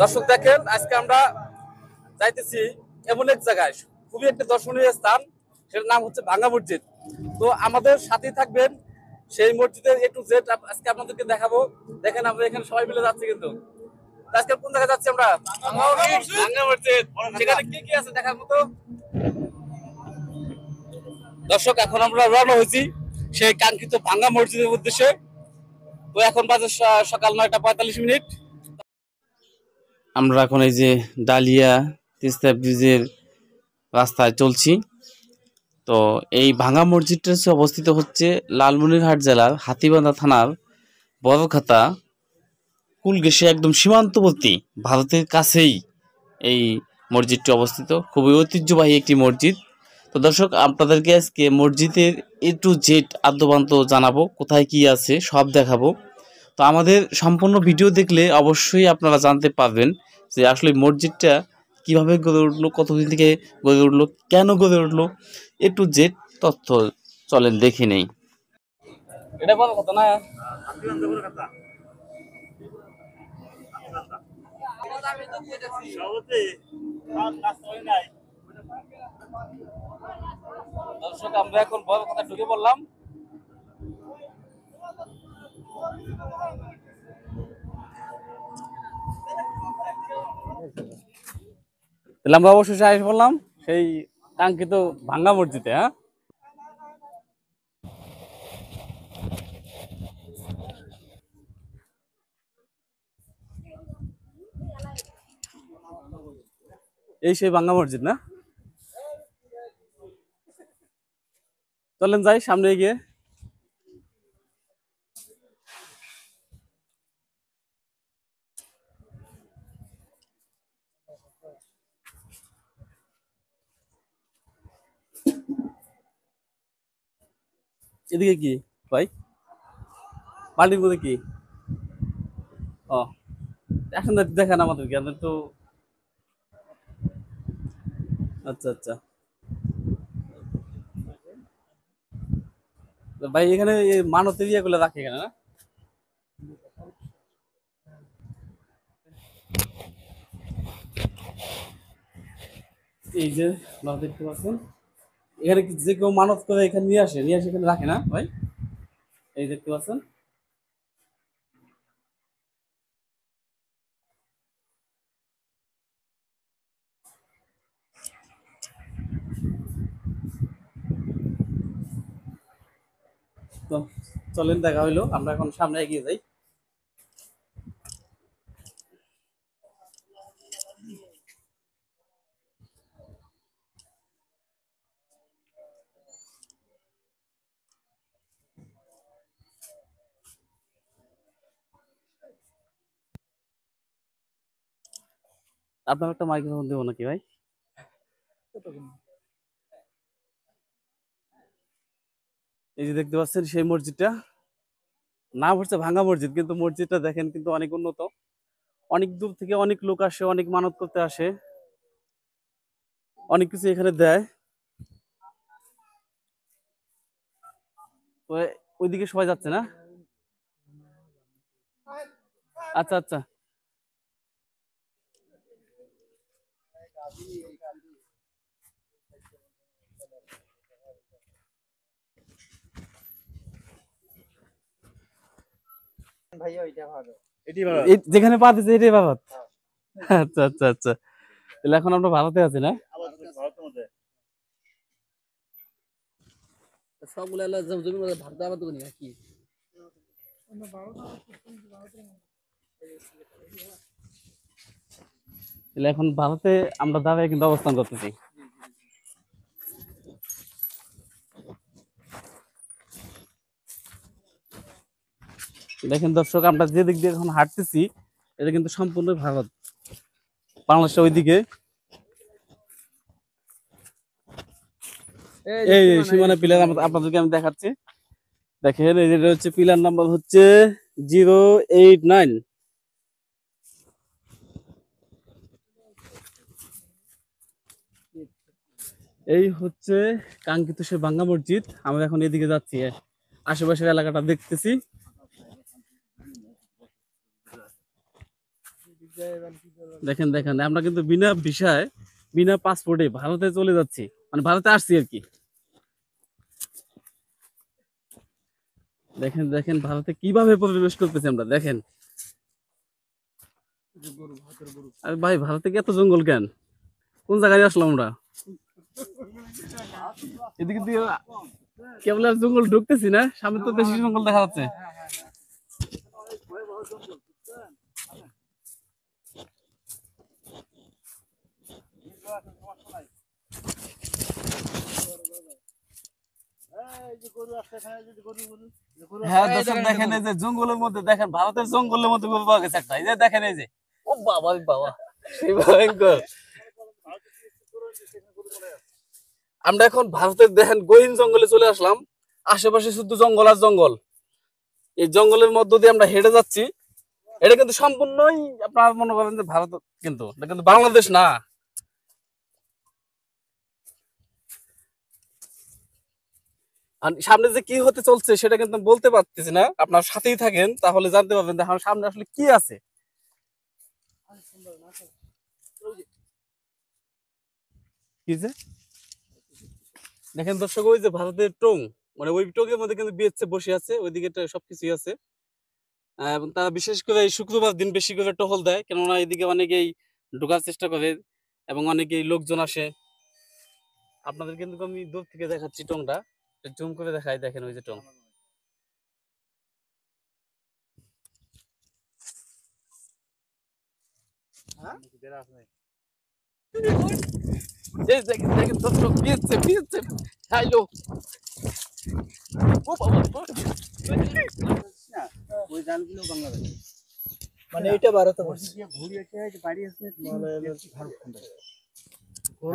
দর্শক দেখেন আজকে আমরা যাইতেছি এমন এক জায়গায়। খুবই একটা দর্শনীয় স্থান সেটার নাম হচ্ছে ভাঙ্গা মসজিদ। তো আমাদের সাথে থাকবেন সেই মসজিদের একটু জেড আজকে আপনাদেরকে দেখাবো। দেখেন আমরা এখানে সবাই মিলে যাচ্ছি কিন্তু। আজকে কোন জায়গায় যাচ্ছি আমরা? ভাঙ্গা মসজিদ। সেখানে কি কি আছে দেখার মতো? দর্শক এখন আমরা রওনা হয়েছি সেই কাঙ্ক্ষিত ভাঙ্গা মসজিদের উদ্দেশ্যে। তো এখন বাজে সকাল নয়টা পঁয়তাল্লিশ মিনিট। আমরা এখন এই যে ডালিয়া, তিস্তা ব্রিজের রাস্তায় চলছি। তো এই ভাঙা মসজিদটা হচ্ছে অবস্থিত হচ্ছে লালমনিরহাট জেলার হাতিবান্ধা থানার বড়খাতা কুলগেসে একদম সীমান্তবর্তী, ভারতের কাছেই এই মসজিদটি অবস্থিত। খুবই ঐতিহ্যবাহী একটি মসজিদ। তো দর্শক, আপনাদেরকে আজকে মসজিদের এ টু জেড আদ্যবান্ত জানাব, কোথায় কি আছে সব দেখাবো। তো আমাদের সম্পূর্ণ ভিডিও দেখলে অবশ্যই আপনারা জানতে পারবেন যে আসলে মসজিদটা কীভাবে গড়ে উঠল, কতদিন থেকে গড়ে উঠল, কেন গড়ে উঠল, এ টু জেড তথ্য চলেন দেখে নেই। এটা না? দর্শক, আমরা এখন বড় কথা ঢুকে পড়লাম। আমরা অবশেষে এসে পড়লাম সেই কাঙ্ক্ষিত ভাঙ্গা মসজিদে হ্যাঁ? এই সেই ভাঙ্গা মসজিদ, না? চলেন যাই সামনে গিয়ে এদিকে কি ভাই? বাড়ির মধ্যে কি? ও, এখন দেখেন আমাদেরকে আমাদের তো আচ্ছা আচ্ছা। ভাই, এখানে এই মানতের ইয়েগুলো রাখে এখানে, না? এই যে দেখতে পাচ্ছেন এখানে যে কেউ মানত করে এখানে নিয়ে আসে? নিয়ে আসে এখানে রাখে না ভাই? এই দেখতে পাচ্ছেন। তো চলেন, দেখা হইল। আমরা এখন সামনে এগিয়ে যাই। আপনার একটা মাইক্রোফোন দেবো নাকি ভাই? এই যে দেখতে পাচ্ছেন সেই মসজিদটা। নাম হচ্ছে ভাঙ্গা মসজিদ, কিন্তু মসজিদটা দেখেন কিন্তু অনেক উন্নত। অনেক দূর থেকে অনেক লোক আসে, অনেক মানত করতে আসে। অনেক কিছু এখানে দেয়। ওইদিকে সবাই যাচ্ছে না? আচ্ছা আচ্ছা ভাইয়া ওইটা ভালো এই যেখানে পা দিচ্ছে এটাই ভারত আচ্ছা আচ্ছা আচ্ছা। তাহলে এখন আমরা ভারতে আছি না? সবগুলো জমি ভারতে আবার তো নাকি? তাহলে এখন ভারতে আমরা দাঁড়ায় কিন্তু অবস্থান করতেছি। দেখেন দর্শক আমরা যে দিক দিয়ে এখন হাঁটতেছি এটা কিন্তু সম্পূর্ণ ভারত। বাংলাদেশের ওইদিকে। এই এই সীমানা পিলার আপনাদেরকে আমি দেখাচ্ছি। দেখেন এই যেটা হচ্ছে পিলার নাম্বার হচ্ছে জিরো এইট নাইন। এই হচ্ছে কাঙ্ক্ষিত সে বাঙ্গা মসজিদ। আমরা এখন এদিকে যাচ্ছি আশেপাশের এলাকাটা দেখতেছি। দেখেন দেখেন, আমরা কিন্তু বিনা ভিসায়, বিনা পাসপোর্টে ভারতে চলে যাচ্ছি। মানে ভারতে আসছি আর কি। দেখেন দেখেন, ভারতে কীভাবে প্রবেশ করতেছি আমরা, দেখেন। আরে ভাই, ভারতে কি এত জঙ্গল কেন? কোন জায়গায় আসলাম আমরা? এদিকে দিয়ে কেবল আর জঙ্গল ঢুকতেছি না সামনে তো বেশি জঙ্গল দেখা যাচ্ছে। হ্যাঁ দর্শক দেখেন এই যে জঙ্গলের মধ্যে দেখেন ভারতের জঙ্গলের মধ্যে গরু পাওয়া গেছে একটা। এই যে দেখেন এই যে। ও বাবা বাবা। সেই ভয়ঙ্কর। আমরা এখন ভারতের দেখেন গহীন জঙ্গলে চলে আসলাম। আশেপাশে শুধু জঙ্গল আর জঙ্গল। এই জঙ্গলের মধ্য দিয়ে আমরা হেঁটে যাচ্ছি। এটা কিন্তু সম্পূর্ণই আপনার মনে করেন যে ভারত কিন্তু কিন্তু বাংলাদেশ না। সামনে যে কি হতে চলছে সেটা কিন্তু বলতে পারতেছি না। আপনার সাথেই থাকেন, তাহলে জানতে পারবেন আমার সামনে আসলে কি আছে। কি যে? দেখেন দর্শক ওই যে ভারতের টং মানে ওই টঙের মধ্যে কিন্তু বিএসএ বসে আছে ওইদিকে তো সবকিছুই আছে। এবং তারা বিশেষ করে এই শুক্রবার দিন বেশি করে টহল দেয় কেননা এদিকে অনেকেই ঢোকার চেষ্টা করে এবং অনেকেই লোকজন আসে। আপনাদের কিন্তু আমি দূর থেকে দেখাচ্ছি টংটা জুম করে দেখাই দেখেন ওই যে টং। এই দেখেন দেখেন দর্শক বিয়েছে বিয়েছে হ্যালো ও বাবা ওই জালগুলো বাংলাদেশ মানে এটা ভারতে পড়ছে ঘুরে এসে যে বাড়ি আসছে মানে ভারত খন্ড হলো।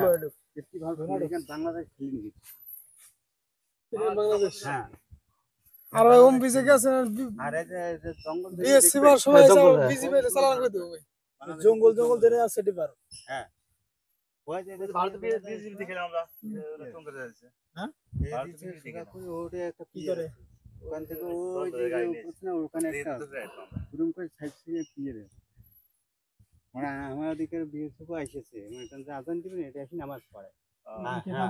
এটা একটি ভারত খন্ড এখানে বাংলাদেশ খেলে নিয়ে বাংলাদেশ। হ্যাঁ। আর ওম বিজে গেছে আর এই যে জঙ্গল ধরে বিএসসি বার সবাই জঙ্গল, হ্যাঁ। চালান করে দেবে জঙ্গল জঙ্গল ধরে আছে ভারত আমরা যাচ্ছে। হ্যাঁ? ভারত বিজেপি দেখে ওটা একটা কি করে? ওখান থেকে ওই যে যে ওখানে একটা রুম করে সাইড থেকে পিয়ে দেয় মানে আমার ওদিকে বিএসএফ এসেছে মানে আজান দিবেন এটা এসে নামাজ পড়ে। হ্যাঁ, হ্যাঁ।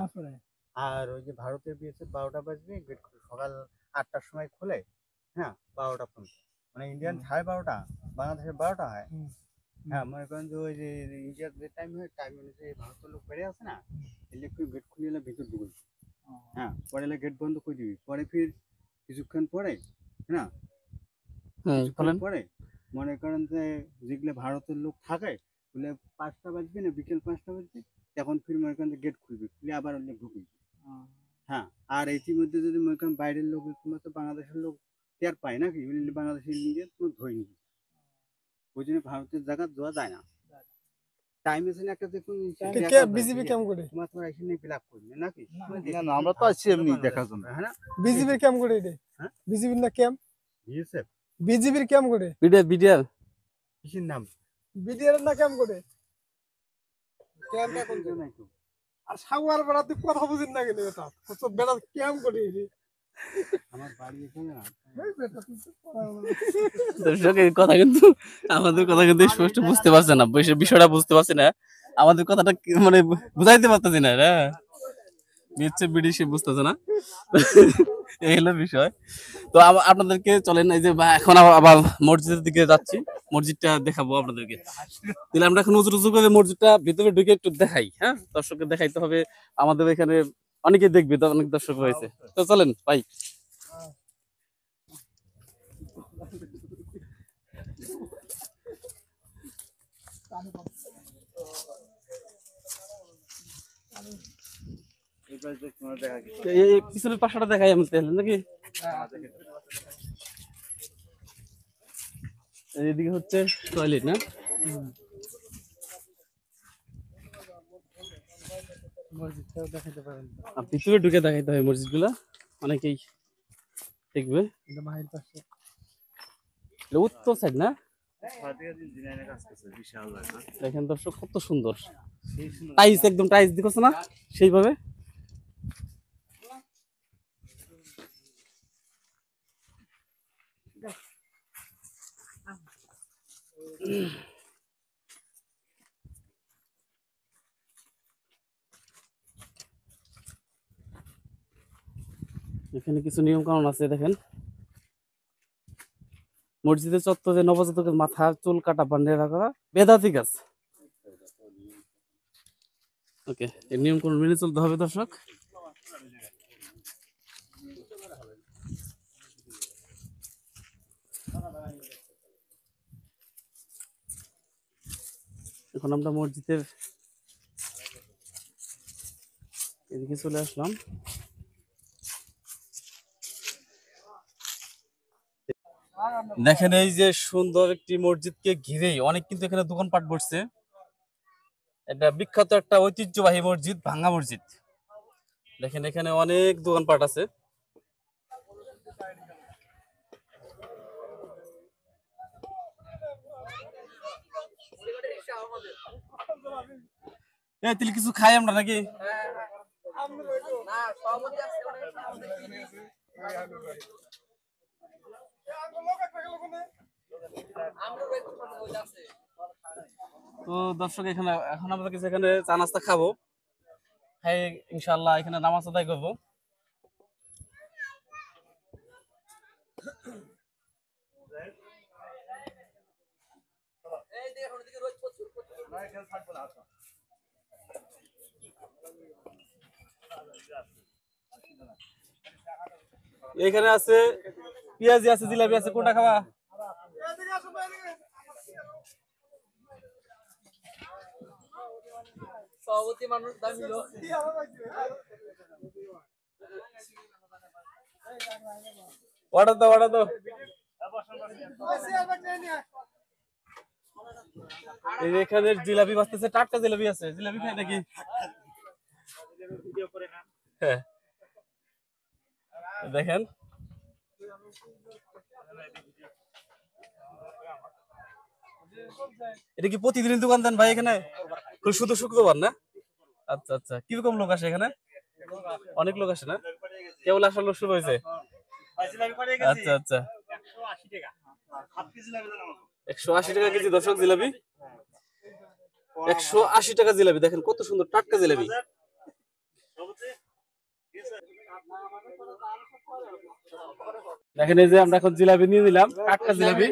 আর ওই যে ভারতের বিএসএফ বারোটা বাজবে গেট সকাল আটটার সময় খোলে। হ্যাঁ বারোটা পর্যন্ত। মানে ইন্ডিয়ান সাড়ে বারোটা বাংলাদেশের বারোটা হয়। হ্যাঁ মনে করেন যে ওই যে ইন্ডিয়ার যে টাইম হয় টাইম অনুযায়ী ভারতের লোক বেড়ে আছে না একটু গেট খুলে এলে ভিতর হ্যাঁ পরে এলে গেট বন্ধ করে দিবি। পরে ফির কিছুক্ষণ পরে হ্যাঁ হ্যাঁ কিছুক্ষণ পরে মনে করেন যে যেগুলো ভারতের লোক থাকে বলে পাঁচটা বাজবে না বিকেল পাঁচটা বাজবে তখন ফির মনে করেন গেট খুলবে খুলে আবার অন্য ঢুকবে হ্যাঁ আর ইতিমধ্যে যদি মনে করেন বাইরের লোক তোমার তো বাংলাদেশের লোক টের পায় নাকি? বাংলাদেশের নিয়ে তোমার ধরে নিবি ওই জন্য ভারতের জায়গা যাওয়া যায় না। টাইম এসে একটা দেখুন কে বিজেপি কেমন করে? তোমার তোমার এখানে ফিলাপ করবে নাকি? না না আমরা তো আছি এমনি দেখার জন্য। হ্যাঁ না? বিজেপির কেমন করে এটা? হ্যাঁ? বিজেপির না কেম? বিএসএফ বিজেপির কেমন করে? বিডিআর বিডিআর কিসের নাম? বিডিআর না কেমন করে? কেমটা কোন নাই তো। আর সাগুয়ার বেড়া তুই কথা বুঝিস না কেন এটা? বেড়া কেমন করে রে আমার বাড়ি এখানে না এই বেটা, তুই তো কথা বল। দর্শক এই কথা কিন্তু আমাদের কথা কিন্তু স্পষ্ট বুঝতে পারছে না। বিষয়- বিষয়টা বুঝতে পারছি না। আমাদের কথাটা মানে বুঝাইতে পারতেছি না হ্যাঁ বিডি সে বুঝতেছে না। এই হলো বিষয়। তো আপনাদেরকে চলেন এই যে এখন আবার- আবার মসজিদের দিকে যাচ্ছি। মসজিদটা দেখাবো আপনাদেরকে। তাহলে আমরা এখন উজু উজু করে মসজিদটা ভিতরে ঢুকে একটু দেখাই হ্যাঁ? দর্শককে দেখাইতে হবে। আমাদের এখানে অনেকে দেখবে অনেক দর্শক হয়েছে তো চলেন, ভাই। পিছনের পাশাটা দেখাই আমি তাহলে, নাকি? এদিকে হচ্ছে টয়লেট না? মসজিদটাও দেখাতে পারেন ভিতরে ঢুকে দেখাইতে হয় মসজিদগুলা অনেকেই দেখবে। মাহির পাশে। উত্তর সাইড না? দেখেন দর্শক কত সুন্দর। টাইস একদম টাইস দেখছ না? সেইভাবে। এখানে কিছু নিয়ম কানুন আছে, দেখেন। মসজিদের চত্বরে নবজাতকের মাথার চুল কাটা বান্ধিয়ে রাখা বেদাতি গাছ ওকে, এই নিয়ম কানুন মেনে চলতে হবে দর্শক। এখন আমরা মসজিদের এদিকে চলে আসলাম। দেখেন এই যে সুন্দর একটি মসজিদকে ঘিরেই অনেক কিন্তু এখানে দোকানপাট বসছে। এটা বিখ্যাত একটা ঐতিহ্যবাহী মসজিদ, ভাঙ্গা মসজিদ। দেখেন এখানে অনেক দোকানপাট আছে। তাহলে কিছু খাই আমরা নাকি? তো দর্শক, এখানে এখন আমরা কিছু এখানে চা নাস্তা খাব, খাই ইনশাল্লাহ এখানে নামাজ আদায় করব। এখানে আছে, পেঁয়াজি আছে, জিলাপি আছে, কোনটা খাবা? সভাপতি মানুষ দামি লোক দাও অর্ডার দাও। এই এখানে জিলাপি বাজতেছে, টাটকা জিলাপি আছে। জিলাপি খাই নাকি? হ্যাঁ। দেখেন। এটা কি প্রতিদিন দোকান দেন ভাই এখানে? শুধু শুক্রবার না? আচ্ছা আচ্ছা। কীরকম লোক আসে এখানে? অনেক লোক আসে না? কেবল আসার লোক শুরু হয়েছে? আচ্ছা আচ্ছা। একশো আশি টাকা কেজি দর্শক জিলাপি। একশো আশি টাকা জিলাপি। দেখেন কত সুন্দর টাটকা জিলাপি। দেখেন এই যে আমরা এখন জিলাপি নিয়ে নিলাম। টাটকা জিলাপি।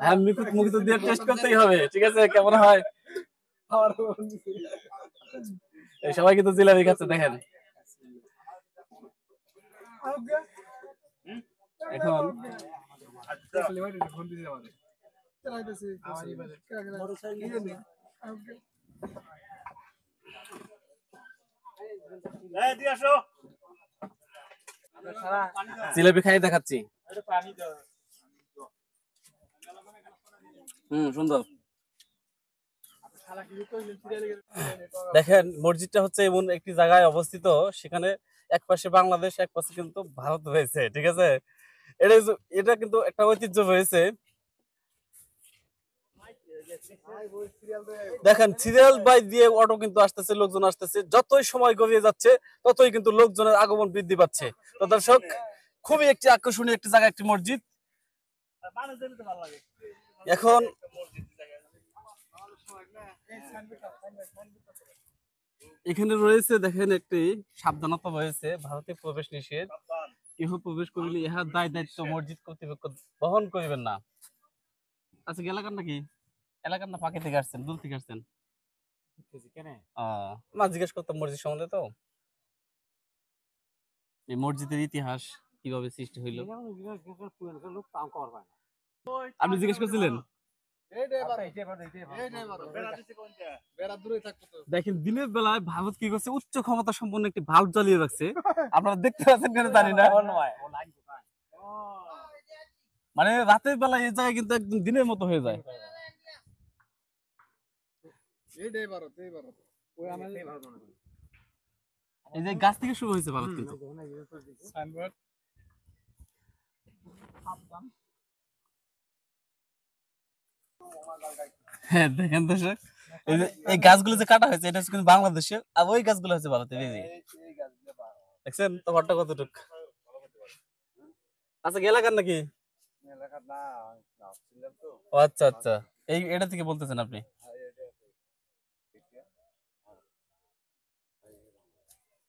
হ্যাঁ মুখ মুখ তো দিয়ে টেস্ট করতেই হবে ঠিক আছে? কেমন হয়? সবাই কিন্তু জিলাপি খাচ্ছে দেখেন। এখন জিলাপি খাই দেখাচ্ছি। সুন্দর। দেখেন, মসজিদটা হচ্ছে এমন একটি জায়গায় অবস্থিত, সেখানে এক পাশে বাংলাদেশ এক পাশে কিন্তু ভারত রয়েছে, ঠিক আছে? এটা এটা কিন্তু একটা ঐতিহ্য রয়েছে। দেখেন সিরিয়াল বাই দিয়ে অটো কিন্তু আসতেছে, লোকজন আসতেছে, যতই সময় গড়িয়ে যাচ্ছে, ততই কিন্তু লোকজনের আগমন বৃদ্ধি পাচ্ছে। তো দর্শক, খুবই একটি আকর্ষণীয় একটি জায়গা, একটি মসজিদ। এখন এখানে রয়েছে দেখেন একটি সাবধানতা রয়েছে ভারতে প্রবেশ নিষেধ। কেহ প্রবেশ করিলে ইহার দায় দায়িত্ব মসজিদ কর্তৃপক্ষ বহন করিবেন না। আচ্ছা কি এলাকার নাকি এলাকার না ফাঁকে থেকে আসছেন দূর থেকে আসছেন। না জিজ্ঞেস করতাম মসজিদ সম্বন্ধে তো। এই মসজিদের ইতিহাস কীভাবে সৃষ্টি হইল? আপনি জিজ্ঞেস করছিলেন? দেখেন দিনের বেলায় ভারত কি করছে? উচ্চ ক্ষমতা সম্পন্ন একটি ভাল্ব জ্বালিয়ে রাখছে। আপনারা দেখতে পাচ্ছেন কেন জানি না। মানে রাতের বেলা এই জায়গায় কিন্তু একদম দিনের মতো হয়ে যায়। এই যে গাছ থেকে শুরু হয়েছে ভারত কিন্তু। হ্যাঁ দেখেন দর্শক। এই এই গাছগুলো যে কাটা হয়েছে এটা হচ্ছে কিন্তু বাংলাদেশে আর ওই গাছগুলো হচ্ছে ভারতের এই দেখছেন? তো ঘরটা কতটুক? আচ্ছা এলাকার নাকি? আচ্ছা আচ্ছা। এই এটা থেকে বলতেছেন আপনি?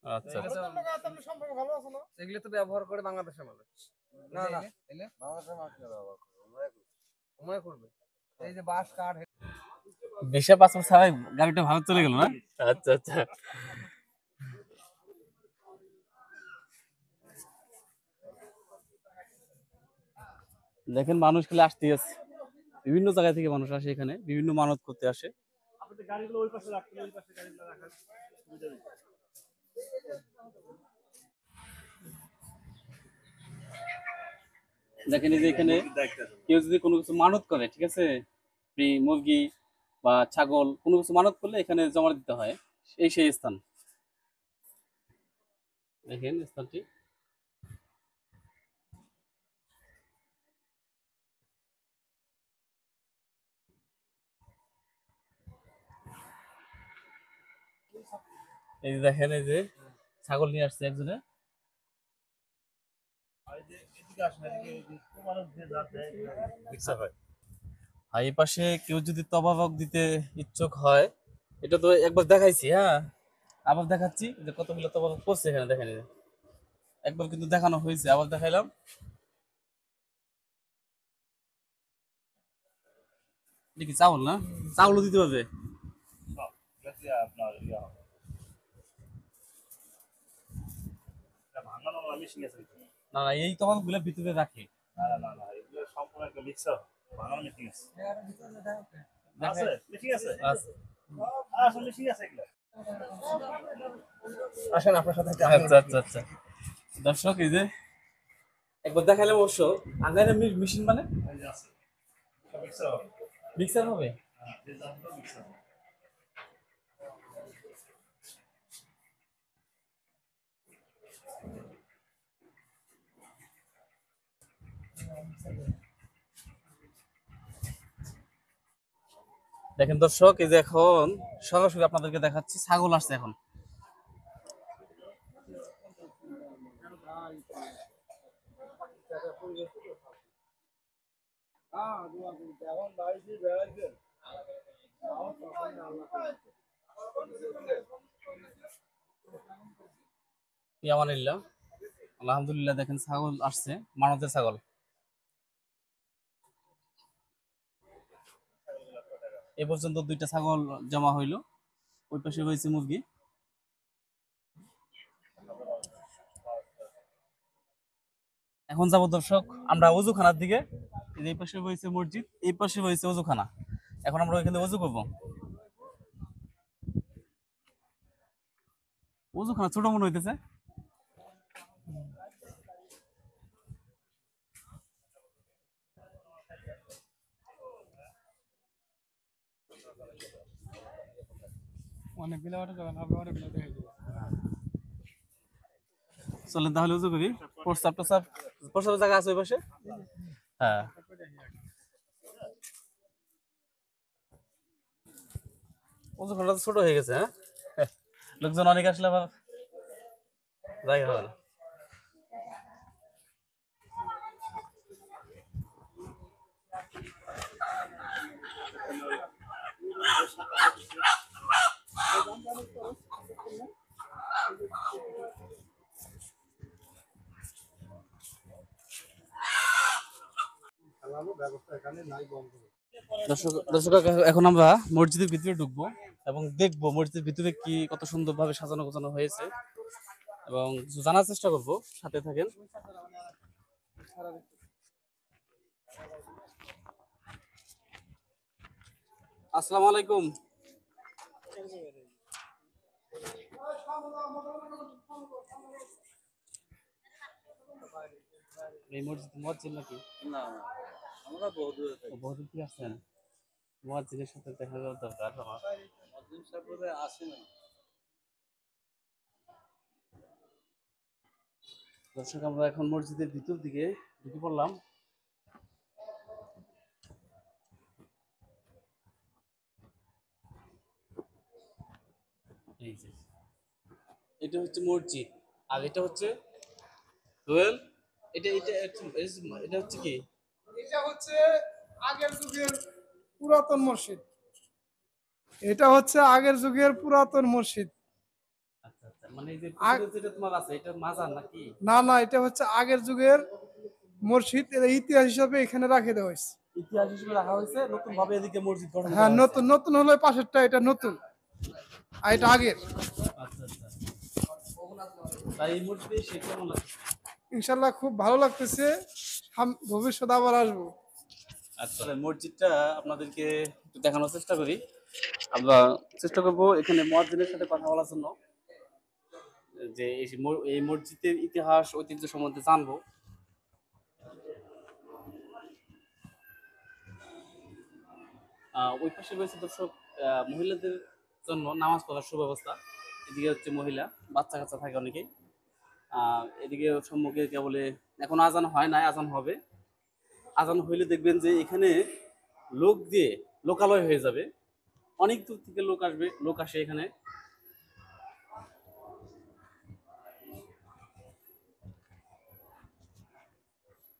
আচ্ছা। আমাদের লোকের সাথে আপনার সম্পর্ক ভালো আছে না। এগুলো তো ব্যবহার করে বাংলাদেশের মানুষ না না সময় করবে। এই যে বাস কাঠ ভিসা পাসপোর্ট ছাড়াই গাড়িটা ভালো চলে গেল না? আচ্ছা আচ্ছা। দেখেন মানুষ খেলে আসতে আছে। বিভিন্ন জায়গা থেকে মানুষ আসে এখানে বিভিন্ন মানত করতে আসে। দেখেন যে এখানে কেউ যদি কোনো কিছু মানত করে, ঠিক আছে? মুরগি বা ছাগল, কোনো কিছু মানত করলে এখানে জমা দিতে হয়। এই সেই স্থান। দেখেন স্থানটি। এই যে দেখেন, এই যে ছাগল নিয়ে আসছে একজনে। এই পাশে কেউ যদি তবাবক দিতে ইচ্ছুক হয় এটা তো একবার দেখাইছি হ্যাঁ? আবার দেখাচ্ছি যে কতগুলো তবাবক এখানে দেখেন একবার কিন্তু দেখানো হয়েছে আবার দেখাইলাম। চাউল না? চাউলও দিতে হবে? আপনার হবে। না না এই তবাবকগুলো ভিতরে রাখে। না না না না এগুলো সম্পূর্ণ একটা মিক্সার ভাঙানো মেশিন আছে। আছে মেশিন আছে। আসলে মেশিন আছে এগুলো। আসেন আপনার সাথে আচ্ছা আচ্ছা আচ্ছা। দর্শক এই যে একবার দেখাইলাম অবশ্য আঙ্গাইনা মেশিন মানে? এই যে আছে। সব মিক্সার হবে মিক্সার হবে? হ্যাঁ মিক্সার দেখেন দর্শক, এই যে এখন সরাসরি আপনাদেরকে দেখাচ্ছি, ছাগল আসছে এখন। আলহামদুলিল্লাহ দেখেন ছাগল আসছে, মানতের ছাগল। এ পর্যন্ত দুইটা ছাগল জমা হইল। ওই পাশে হয়েছে মুরগি। এখন যাব দর্শক, আমরা অজুখানার দিকে। এই পাশে হয়েছে মসজিদ, এই পাশে হয়েছে অজুখানা। এখন আমরা ওইখানে অজু করব। অজুখানা ছোট মনে হইতেছে। দেখে চলেন তাহলে উজু করি। প্রস্তাব প্রস্তাব প্রস্তাবের জায়গা আছে ওই পাশে? হ্যাঁ। উজু ছোট হয়ে গেছে হ্যাঁ? লোকজন অনেক আসলে আবার। জায়গা হবে না দর্শক এখন আমরা মসজিদের ভিতরে ঢুকবো এবং দেখব মসজিদের ভিতরে কি, কত সুন্দরভাবে সাজানো গোছানো হয়েছে। এবং জানার চেষ্টা করব, সাথে থাকেন। আসসালামু আলাইকুম। এই মসজিদ মসজিদ নাকি? না। আমরা বহু দূরে ও, বহুদিন কি আসছেন মসজিদের সাথে দেখা যাওয়ার দরকার আমার মসজিদ সাহেব আসে না। দর্শক আমরা এখন মসজিদের ভিতর দিকে ঢুকে পড়লাম। এই যে। এটা হচ্ছে মসজিদ। আর এটা হচ্ছে এটা এটা এটা- এটা হচ্ছে কি? এটা হচ্ছে আগের যুগের পুরাতন মসজিদ। এটা হচ্ছে আগের যুগের পুরাতন মসজিদ। আচ্ছা আচ্ছা মানে না না এটা হচ্ছে আগের যুগের মসজিদ। ইতিহাস হিসাবে এখানে রাখে দেওয়া হয়েছে। ইতিহাস হিসেবে রাখা হয়েছে নতুন ভাবে এদিকে মসজিদ গঠন হ্যাঁ নতুন নতুন হলো পাশেরটা এটা নতুন। আর এটা আগের। আচ্ছা ইনশাল্লাহ খুব ভালো লাগতেছে। ভবিষ্যতে আবার আসব। আচ্ছা মসজিদটা আপনাদেরকে একটু দেখানোর চেষ্টা করি। আমরা চেষ্টা করব এখানে মসজিদের সাথে কথা বলার জন্য। যে এই মসজিদের ইতিহাস, ঐতিহ্য সম্বন্ধে জানব। ওই পাশে রয়েছে দর্শক মহিলাদের জন্য নামাজ পড়ার সুব্যবস্থা। এদিকে হচ্ছে মহিলা বাচ্চা কাচ্চা থাকে অনেকেই। এদিকে সম্মুখে কেবলে এখন আজান হয় নাই, আজান হবে। আজান হইলে দেখবেন যে এখানে লোক দিয়ে লোকালয় হয়ে যাবে। অনেক দূর থেকে লোক আসবে, লোক আসে এখানে।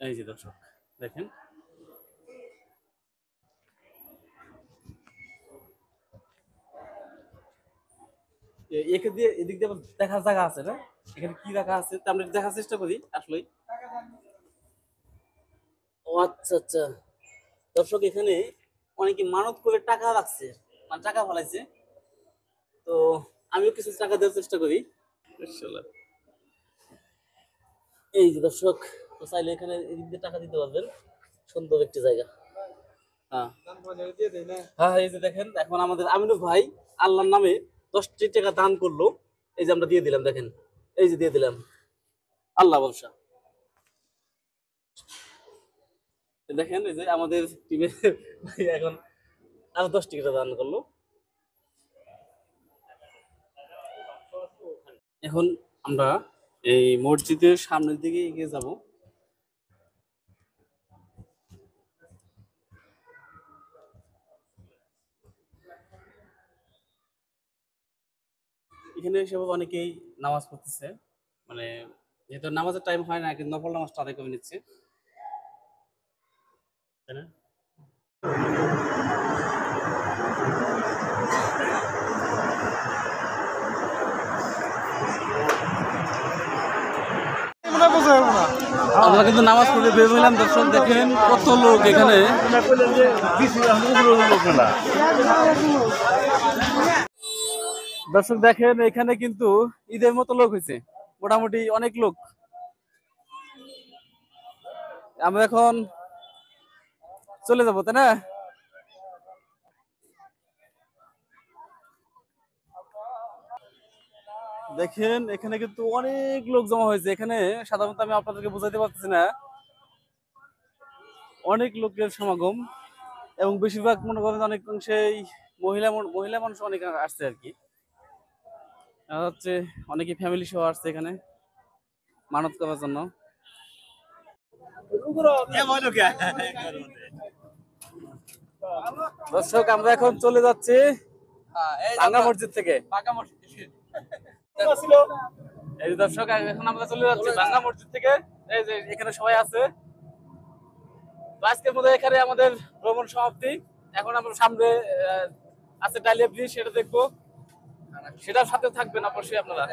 এই যে দর্শক, দেখেন। একে দিয়ে এদিক দিয়ে দেখার জায়গা আছে না? এখানে কি রাখা আছে? তা আমরা দেখার চেষ্টা করি, আসলেই। ও আচ্ছা আচ্ছা। দর্শক এখানে অনেকে মানত করে টাকা রাখছে মানে টাকা ফলাইছে। তো আমিও কিছু টাকা দেওয়ার চেষ্টা করি। এই যে দর্শক তো চাইলে এখানে এদিক টাকা দিতে পারবেন। সুন্দর একটি জায়গা। হ্যাঁ। হ্যাঁ এই যে দেখেন এখন আমাদের আমিনু ভাই আল্লাহর নামে দশটি টাকা দান করল। এই যে আমরা দিয়ে দিলাম দেখেন। এই যে দিয়ে দিলাম। আল্লাহ ব্যবসা দেখেন এই যে আমাদের টিমের এখন আরও দশ টিকিটা দান করল। এখন আমরা এই মসজিদের সামনের দিকে এগিয়ে যাব। এখানে এসে অনেকেই নামাজ পড়তেছে। মানে যেহেতু নামাজের টাইম হয় না, কিন্তু নফল নামাজটা আদায় করে নিচ্ছে। তাই না আমরা কিন্তু নামাজ পড়ে বের হইলাম। দর্শক, দেখেন কত লোক এখানে। দর্শক, দেখেন এখানে কিন্তু ঈদের মতো লোক হয়েছে মোটামুটি অনেক লোক। আমরা এখন চলে যাব, তাই না? দেখেন, এখানে কিন্তু অনেক লোক জমা হয়েছে। এখানে সাধারণত আমি আপনাদেরকে বোঝাতে পারতেছি না। অনেক লোকের সমাগম এবং বেশিরভাগ মনে করেন অনেক অংশেই মহিলা মহিলা মানুষ অনেক আসছে আর কি। হচ্ছে অনেকে ফ্যামিলি সহ আসছে এখানে মানত করার জন্য। দর্শক আমরা এখন চলে যাচ্ছি টাঙ্গা মসজিদ থেকে। এই দর্শক এখন আমরা চলে যাচ্ছি বাংলা মসজিদ থেকে। এই যে এখানে সবাই আছে। আজকের মধ্যে এখানে আমাদের ভ্রমণ সমাপ্তি। এখন আমরা সামনে আছে ডালিয়া ব্রিজ সেটা দেখব। সেটার সাথে থাকবেন অবশ্যই আপনারা।